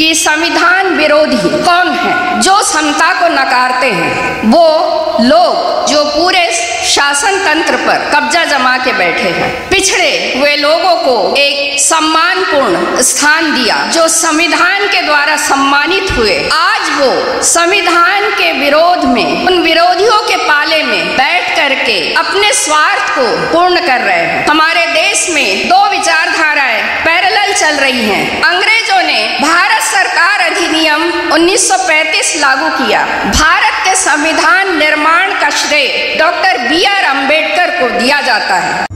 कि संविधान विरोधी कौन है, जो समता को नकारते हैं? वो लोग जो पूरे शासन तंत्र पर कब्जा जमा के बैठे हैं। पिछड़े हुए लोगों को एक सम्मानपूर्ण स्थान दिया, जो संविधान के द्वारा सम्मानित हुए। आज वो संविधान के विरोध में, उन विरोधियों के पाले में बैठ करके अपने स्वार्थ को पूर्ण कर रहे हैं। हमारे देश में दो विचारधाराएँ पैरेलल चल रही हैं। अंग्रेज़ों ने भारत सरकार अधिनियम 1935 लागू किया। भारत के संविधान निर्माण का श्रेय डॉक्टर बी आर अंबेडकर को दिया जाता है।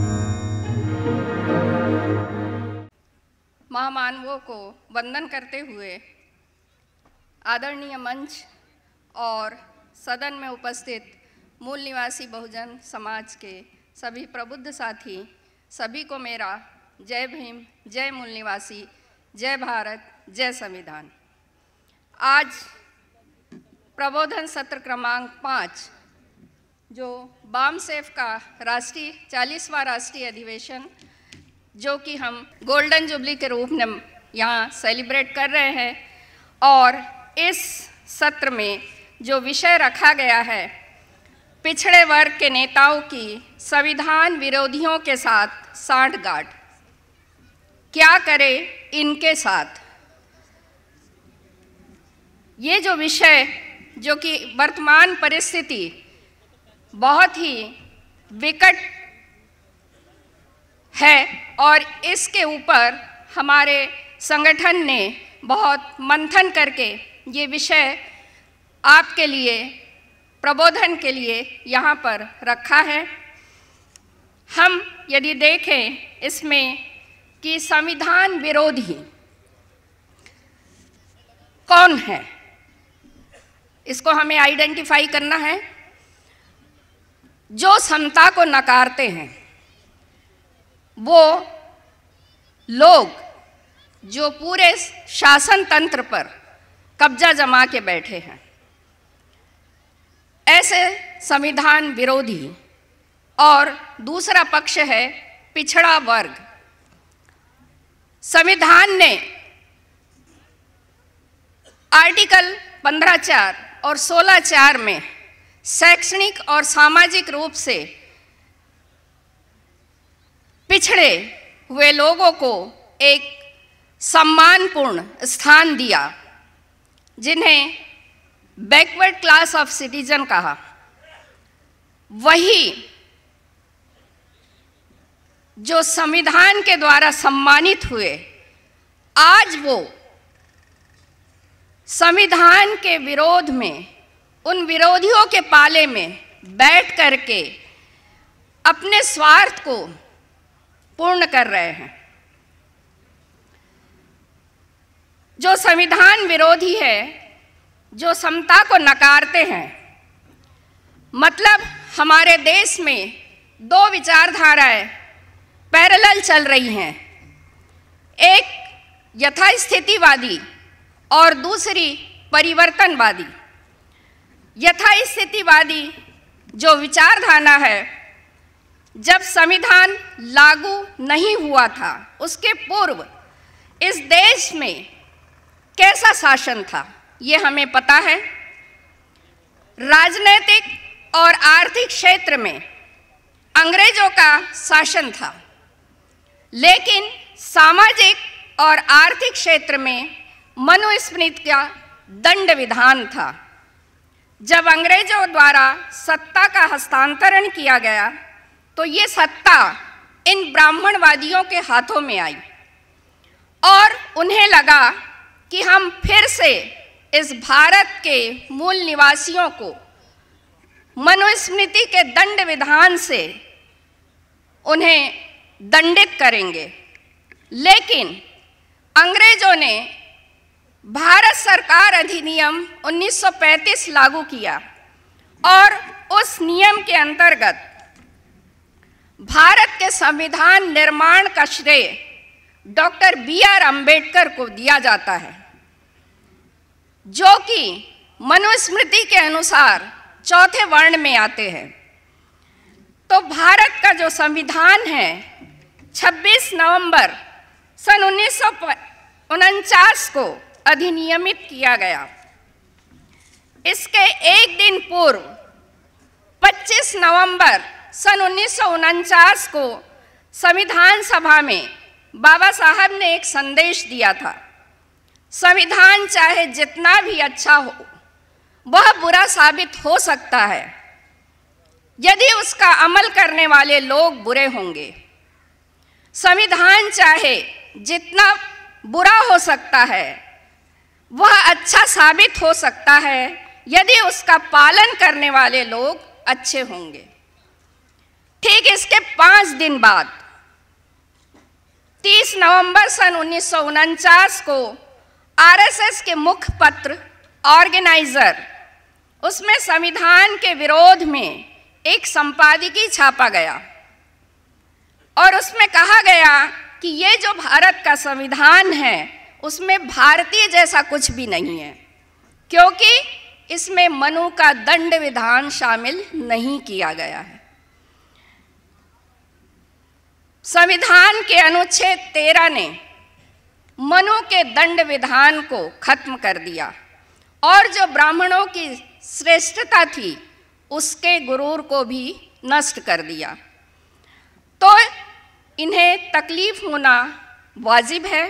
महामानवों को वंदन करते हुए आदरणीय मंच और सदन में उपस्थित मूल निवासी बहुजन समाज के सभी प्रबुद्ध साथी, सभी को मेरा जय भीम, जय मूल निवासी जय भारत, जय संविधान। आज प्रबोधन सत्र क्रमांक पाँच, जो बाम सेफ़ का राष्ट्रीय, चालीसवां राष्ट्रीय अधिवेशन, जो कि हम गोल्डन जुबली के रूप में यहाँ सेलिब्रेट कर रहे हैं, और इस सत्र में जो विषय रखा गया है, पिछड़े वर्ग के नेताओं की संविधान विरोधियों के साथ सांठगांठ। क्या करे इनके साथ? ये जो विषय, जो कि वर्तमान परिस्थिति बहुत ही विकट है और इसके ऊपर हमारे संगठन ने बहुत मंथन करके ये विषय आपके लिए, प्रबोधन के लिए यहाँ पर रखा है। हम यदि देखें इसमें कि संविधान विरोधी कौन है? इसको हमें आइडेंटिफाई करना है। जो समता को नकारते हैं, वो लोग जो पूरे शासन तंत्र पर कब्जा जमा के बैठे हैं, ऐसे संविधान विरोधी और दूसरा पक्ष है पिछड़ा वर्ग। संविधान ने आर्टिकल पंद्रह चार और सोलह चार में शैक्षणिक और सामाजिक रूप से पिछड़े हुए लोगों को एक सम्मानपूर्ण स्थान दिया, जिन्हें बैकवर्ड क्लास ऑफ़ सिटीजन कहा। वही जो संविधान के द्वारा सम्मानित हुए, आज वो संविधान के विरोध में, उन विरोधियों के पाले में बैठ करके अपने स्वार्थ को पूर्ण कर रहे हैं। जो संविधान विरोधी है, जो समता को नकारते हैं मतलब हमारे देश में दो विचारधाराएँ पैरेलल चल रही हैं। एक यथास्थितिवादी और दूसरी परिवर्तनवादी। यथास्थितिवादी जो विचारधारा है, जब संविधान लागू नहीं हुआ था, उसके पूर्व इस देश में कैसा शासन था, ये हमें पता है। राजनैतिक और आर्थिक क्षेत्र में अंग्रेज़ों का शासन था। लेकिन सामाजिक और आर्थिक क्षेत्र में मनुस्मृति का दंड विधान था। जब अंग्रेज़ों द्वारा सत्ता का हस्तांतरण किया गया तो ये सत्ता इन ब्राह्मणवादियों के हाथों में आई और उन्हें लगा कि हम फिर से इस भारत के मूल निवासियों को मनुस्मृति के दंड विधान से उन्हें दंडित करेंगे। लेकिन अंग्रेज़ों ने भारत सरकार अधिनियम 1935 लागू किया और उस नियम के अंतर्गत भारत के संविधान निर्माण का श्रेय डॉक्टर बी आर अंबेडकर को दिया जाता है, जो कि मनुस्मृति के अनुसार चौथे वर्ण में आते हैं। तो भारत का जो संविधान है 26 नवंबर सन उन्नीस सौ उनचास को अधिनियमित किया गया। इसके एक दिन पूर्व 25 नवंबर सन उन्नीस सौ उनचास को संविधान सभा में बाबा साहब ने एक संदेश दिया था। संविधान चाहे जितना भी अच्छा हो, वह बुरा साबित हो सकता है। यदि उसका अमल करने वाले लोग बुरे होंगे संविधान चाहे जितना बुरा हो सकता है, वह अच्छा साबित हो सकता है यदि उसका पालन करने वाले लोग अच्छे होंगे। ठीक इसके पाँच दिन बाद 30 नवंबर सन उन्नीस सौ उनचास को आरएसएस के मुख्य पत्र ऑर्गेनाइजर, उसमें संविधान के विरोध में एक संपादकीय छापा गया। और उसमें कहा गया कि ये जो भारत का संविधान है, उसमें भारतीय जैसा कुछ भी नहीं है, क्योंकि इसमें मनु का दंड विधान शामिल नहीं किया गया है। संविधान के अनुच्छेद तेरह ने मनु के दंड विधान को खत्म कर दिया, और जो ब्राह्मणों की श्रेष्ठता थी, उसके गुरूर को भी नष्ट कर दिया। तो इन्हें तकलीफ़ होना वाजिब है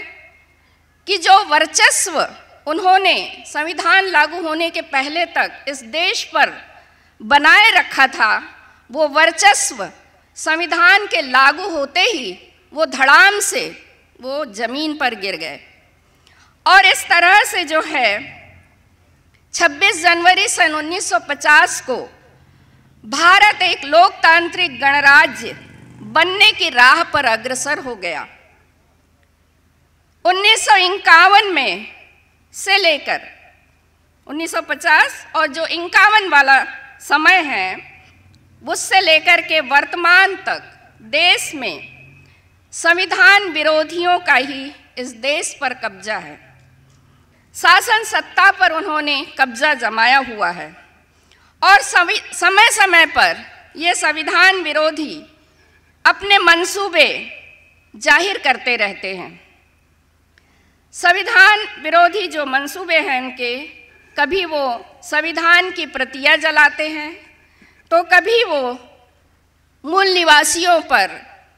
कि जो वर्चस्व उन्होंने संविधान लागू होने के पहले तक इस देश पर बनाए रखा था, वो वर्चस्व संविधान के लागू होते ही वो धड़ाम से वो ज़मीन पर गिर गए। और इस तरह से जो है 26 जनवरी सन 1950 को भारत एक लोकतांत्रिक गणराज्य बनने की राह पर अग्रसर हो गया। उन्नीस सौ इक्यावन में से लेकर 1950 और जो इक्यावन वाला समय है, उससे लेकर के वर्तमान तक देश में संविधान विरोधियों का ही इस देश पर कब्जा है। शासन सत्ता पर उन्होंने कब्जा जमाया हुआ है और समय समय पर ये संविधान विरोधी अपने मंसूबे ज़ाहिर करते रहते हैं। संविधान विरोधी जो मंसूबे हैं इनके कभी वो संविधान की प्रतियाँ जलाते हैं तो कभी वो मूल निवासियों पर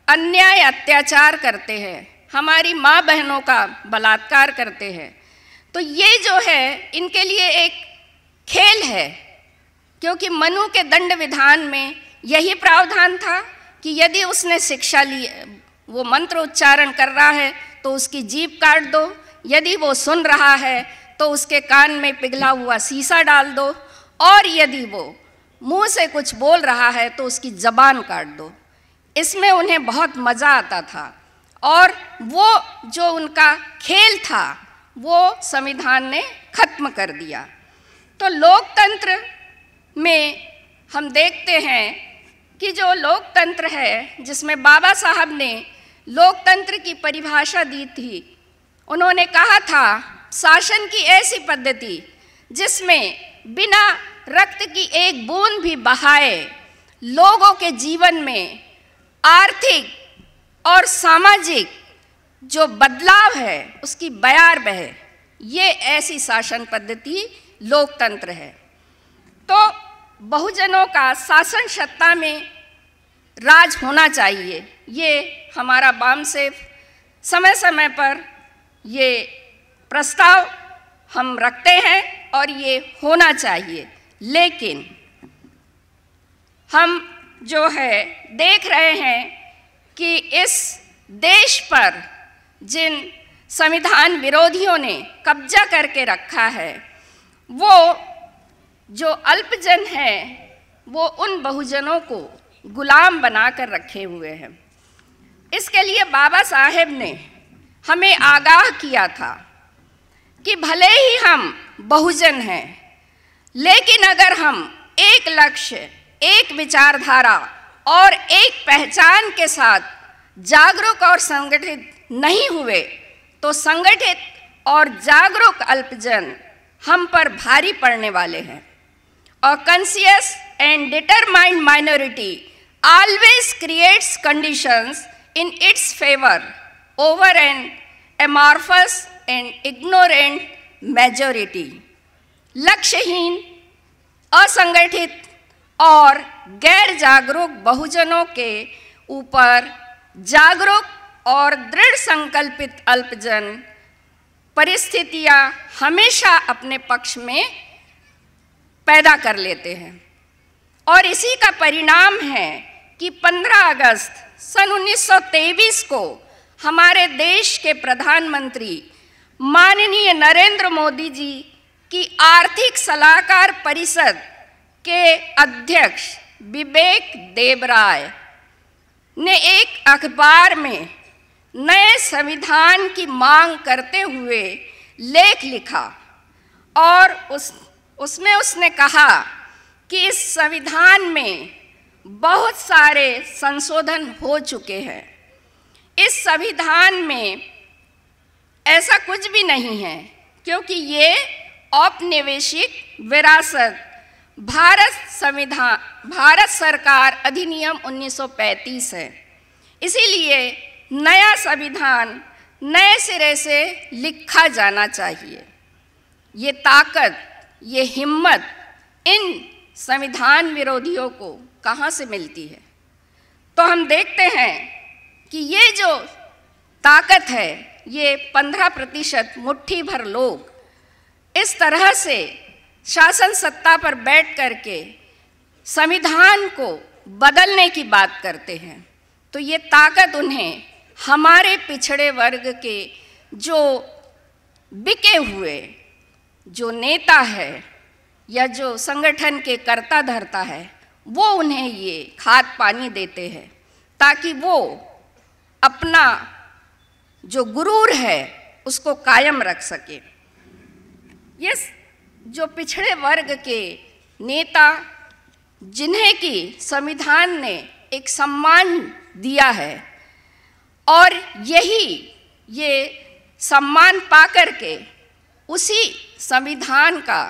अन्याय अत्याचार करते हैं, हमारी माँ बहनों का बलात्कार करते हैं। तो ये जो है, इनके लिए एक खेल है, क्योंकि मनु के दंड विधान में यही प्रावधान था। कि यदि उसने शिक्षा ली, वो मंत्र उच्चारण कर रहा है तो उसकी जीप काट दो। यदि वो सुन रहा है तो उसके कान में पिघला हुआ शीशा डाल दो। और यदि वो मुँह से कुछ बोल रहा है तो उसकी जबान काट दो। इसमें उन्हें बहुत मज़ा आता था। और वो जो उनका खेल था, वो संविधान ने खत्म कर दिया। तो लोकतंत्र में हम देखते हैं कि जो लोकतंत्र है, जिसमें बाबा साहब ने लोकतंत्र की परिभाषा दी थी, उन्होंने कहा था, शासन की ऐसी पद्धति, जिसमें बिना रक्त की एक बूंद भी बहाए, लोगों के जीवन में आर्थिक और सामाजिक जो बदलाव है, उसकी बयार बहे। ये ऐसी शासन पद्धति लोकतंत्र है। तो बहुजनों का शासन सत्ता में राज होना चाहिए। ये हमारा बाम से समय समय पर ये प्रस्ताव हम रखते हैं और ये होना चाहिए। लेकिन हम जो है, देख रहे हैं कि इस देश पर जिन संविधान विरोधियों ने कब्जा करके रखा है, वो जो अल्पजन है, वो उन बहुजनों को गुलाम बनाकर रखे हुए हैं। इसके लिए बाबा साहेब ने हमें आगाह किया था कि भले ही हम बहुजन हैं, लेकिन अगर हम एक लक्ष्य, एक विचारधारा और एक पहचान के साथ जागरूक और संगठित नहीं हुए तो संगठित और जागरूक अल्पजन हम पर भारी पड़ने वाले हैं। और conscious and determined minority always creates conditions in its favour over an amorphous and ignorant majority लक्ष्यहीन, असंगठित और गैर जागरूक बहुजनों के ऊपर जागरूक और दृढ़ संकल्पित अल्पजन परिस्थितियाँ हमेशा अपने पक्ष में पैदा कर लेते हैं। और इसी का परिणाम है कि 15 अगस्त सन 1923 को हमारे देश के प्रधानमंत्री माननीय नरेंद्र मोदी जी की आर्थिक सलाहकार परिषद के अध्यक्ष विवेक देवराय ने एक अखबार में नए संविधान की मांग करते हुए लेख लिखा और उस उसमें उसने कहा कि इस संविधान में बहुत सारे संशोधन हो चुके हैं। इस संविधान में ऐसा कुछ भी नहीं है, क्योंकि ये औपनिवेशिक विरासत भारत संविधान भारत सरकार अधिनियम 1935 है। इसीलिए नया संविधान नए सिरे से लिखा जाना चाहिए। ये ताकत ये हिम्मत इन संविधान विरोधियों को कहाँ से मिलती है? तो हम देखते हैं कि ये जो ताकत है, ये पंद्रह प्रतिशत मुट्ठी भर लोग इस तरह से शासन सत्ता पर बैठ करके संविधान को बदलने की बात करते हैं। तो ये ताकत उन्हें हमारे पिछड़े वर्ग के जो बिके हुए जो नेता है या जो संगठन के कर्ता धरता है, वो उन्हें ये खाद पानी देते हैं, ताकि वो अपना जो गुरूर है, उसको कायम रख सके। ये जो पिछड़े वर्ग के नेता, जिन्हें कि संविधान ने एक सम्मान दिया है, और यही ये सम्मान पाकर के उसी संविधान का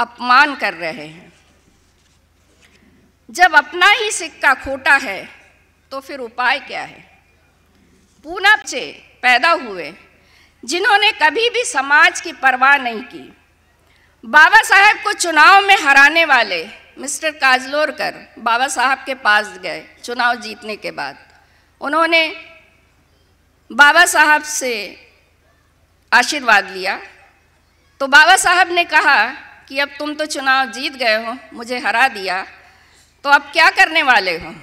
अपमान कर रहे हैं। जब अपना ही सिक्का खोटा है तो फिर उपाय क्या है? पूना से पैदा हुए, जिन्होंने कभी भी समाज की परवाह नहीं की। बाबा साहब को चुनाव में हराने वाले मिस्टर काजलोरकर बाबा साहब के पास गए चुनाव जीतने के बाद। उन्होंने बाबा साहब से आशीर्वाद लिया। तो बाबा साहब ने कहा कि अब तुम तो चुनाव जीत गए हो, मुझे हरा दिया तो अब क्या करने वाले हो?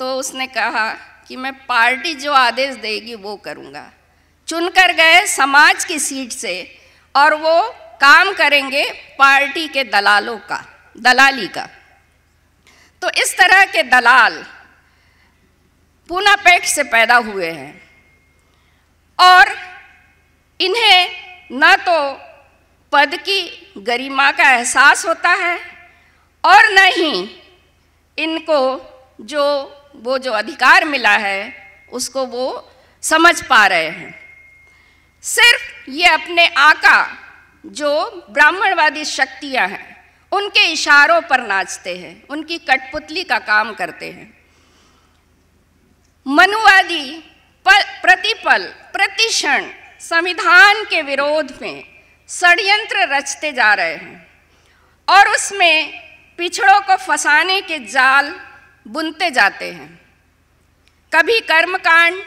तो उसने कहा कि मैं पार्टी जो आदेश देगी वो करूँगा। चुनकर गए समाज की सीट से और वो काम करेंगे पार्टी के दलालों का, दलाली का। तो इस तरह के दलाल पूना पेट से पैदा हुए हैं और इन्हें न तो पद की गरिमा का एहसास होता है और न ही इनको जो, वो जो अधिकार मिला है, उसको वो समझ पा रहे हैं। सिर्फ़ ये अपने आका जो ब्राह्मणवादी शक्तियाँ हैं, उनके इशारों पर नाचते हैं, उनकी कठपुतली का काम करते हैं। मनुवादी पल प्रतिपल, प्रतिक्षण, संविधान के विरोध में षड्यंत्र रचते जा रहे हैं और उसमें पिछड़ों को फंसाने के जाल बुनते जाते हैं। कभी कर्मकांड,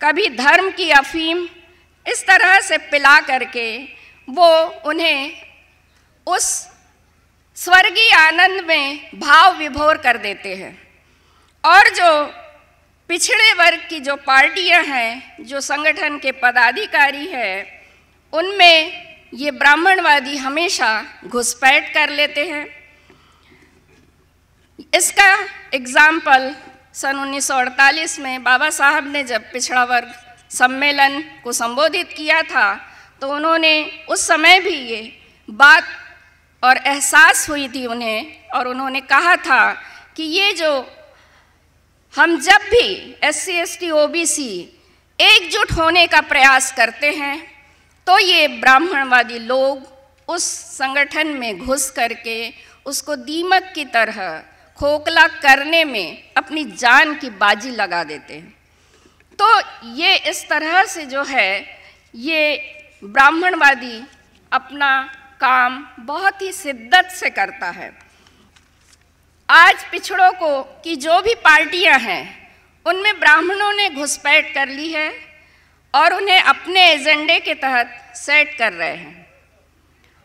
कभी धर्म की अफीम, इस तरह से पिला करके वो उन्हें उस स्वर्गीय आनंद में भाव विभोर कर देते हैं। और जो पिछड़े वर्ग की जो पार्टियाँ हैं, जो संगठन के पदाधिकारी हैं, उनमें ये ब्राह्मणवादी हमेशा घुसपैठ कर लेते हैं। इसका एग्ज़ाम्पल सन 1948 में बाबा साहब ने जब पिछड़ा वर्ग सम्मेलन को संबोधित किया था तो उन्होंने उस समय भी ये बात और एहसास हुई थी उन्हें और उन्होंने कहा था कि ये जो हम जब भी S C S T O B C एकजुट होने का प्रयास करते हैं तो ये ब्राह्मणवादी लोग उस संगठन में घुस करके उसको दीमक की तरह खोखला करने में अपनी जान की बाजी लगा देते हैं। तो ये इस तरह से जो है, ये ब्राह्मणवादी अपना काम बहुत ही शिद्दत से करता है। आज पिछड़ों को की जो भी पार्टियाँ हैं, उनमें ब्राह्मणों ने घुसपैठ कर ली है और उन्हें अपने एजेंडे के तहत सेट कर रहे हैं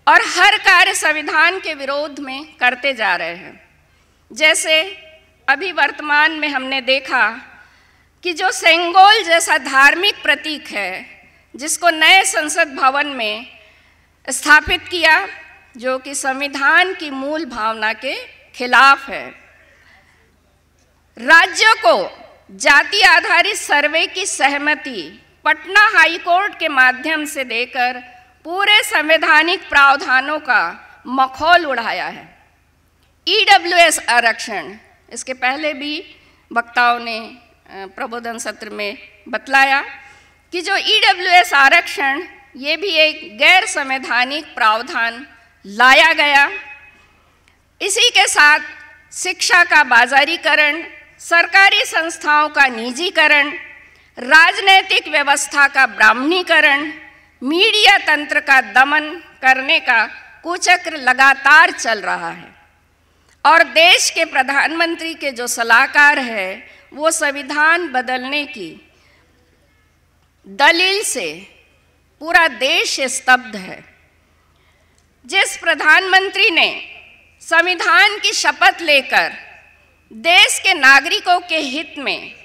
और हर कार्य संविधान के विरोध में करते जा रहे हैं। जैसे अभी वर्तमान में हमने देखा कि जो सेंगोल जैसा धार्मिक प्रतीक है, जिसको नए संसद भवन में स्थापित किया, जो कि संविधान की मूल भावना के खिलाफ है। राज्यों को जाति आधारित सर्वे की सहमति पटना हाईकोर्ट के माध्यम से देकर पूरे संवैधानिक प्रावधानों का मखौल उड़ाया है। ईडब्ल्यूएस आरक्षण, इसके पहले भी वक्ताओं ने प्रबोधन सत्र में बतलाया कि जो ईडब्ल्यूएस आरक्षण, ये भी एक गैर संवैधानिक प्रावधान लाया गया। इसी के साथ शिक्षा का बाजारीकरण, सरकारी संस्थाओं का निजीकरण राजनैतिक व्यवस्था का ब्राह्मणीकरण, मीडिया तंत्र का दमन करने का कुचक्र लगातार चल रहा है। और देश के प्रधानमंत्री के जो सलाहकार है, वो संविधान बदलने की दलील से पूरा देश स्तब्ध है। जिस प्रधानमंत्री ने संविधान की शपथ लेकर देश के नागरिकों के हित में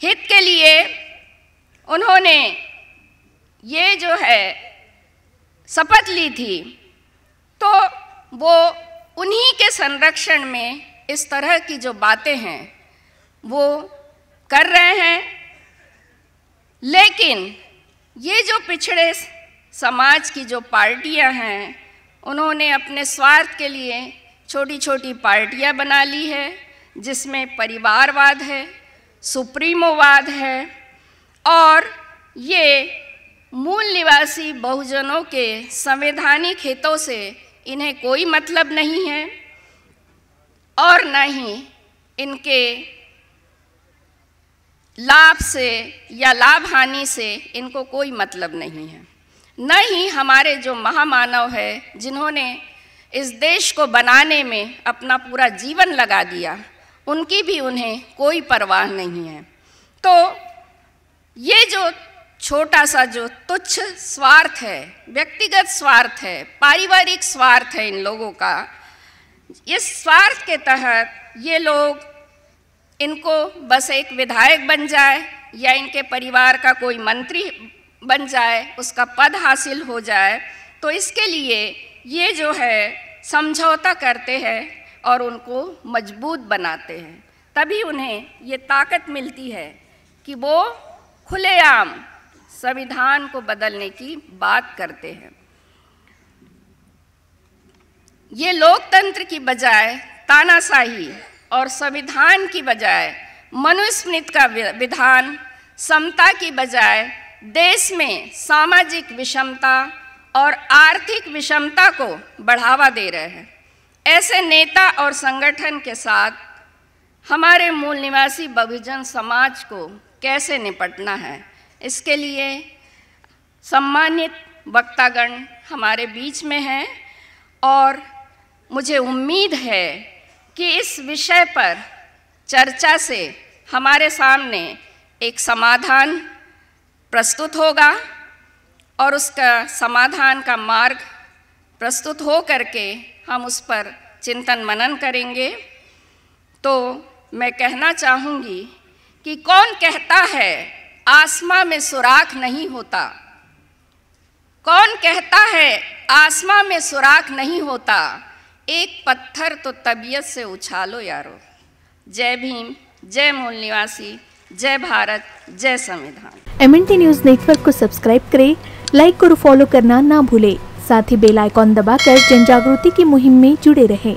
हित के लिए उन्होंने ये जो है शपथ ली थी तो वो उन्हीं के संरक्षण में इस तरह की जो बातें हैं, वो कर रहे हैं। लेकिन ये जो पिछड़े समाज की जो पार्टियाँ हैं, उन्होंने अपने स्वार्थ के लिए छोटी छोटी पार्टियाँ बना ली है, जिसमें परिवारवाद है सुप्रीमोवाद है और ये मूल निवासी बहुजनों के संवैधानिक हितों से इन्हें कोई मतलब नहीं है और न ही इनके लाभ से या लाभ हानि से इनको कोई मतलब नहीं है। न ही हमारे जो महामानव है, जिन्होंने इस देश को बनाने में अपना पूरा जीवन लगा दिया उनकी भी उन्हें कोई परवाह नहीं है। तो ये जो छोटा सा जो तुच्छ स्वार्थ है, व्यक्तिगत स्वार्थ है, पारिवारिक स्वार्थ है इन लोगों का, इस स्वार्थ के तहत ये लोग इनको बस एक विधायक बन जाए या इनके परिवार का कोई मंत्री बन जाए, उसका पद हासिल हो जाए तो इसके लिए ये जो है समझौता करते हैं और उनको मज़बूत बनाते हैं। तभी उन्हें ये ताकत मिलती है कि वो खुलेआम संविधान को बदलने की बात करते हैं। ये लोकतंत्र की बजाय तानाशाही और संविधान की बजाय मनुस्मृत का विधान, समता की बजाय देश में सामाजिक विषमता और आर्थिक विषमता को बढ़ावा दे रहे हैं। ऐसे नेता और संगठन के साथ हमारे मूल निवासी बहुजन समाज को कैसे निपटना है, इसके लिए सम्मानित वक्तागण हमारे बीच में हैं और मुझे उम्मीद है कि इस विषय पर चर्चा से हमारे सामने एक समाधान प्रस्तुत होगा और उसका समाधान का मार्ग प्रस्तुत हो करके हम उस पर चिंतन मनन करेंगे। तो मैं कहना चाहूँगी कि कौन कहता है, आसमां में सुराख नहीं होता? कौन कहता है, आसमां में सुराख नहीं होता? एक पत्थर तो तबीयत से उछालो यारो। जय भीम, जय मूल निवासी, जय भारत, जय संविधान। एमएनटी न्यूज़ नेटवर्क को सब्सक्राइब करें लाइक और फॉलो करना ना भूले। साथ ही बेल आइकॉन दबाकर जनजागृति की मुहिम में जुड़े रहें।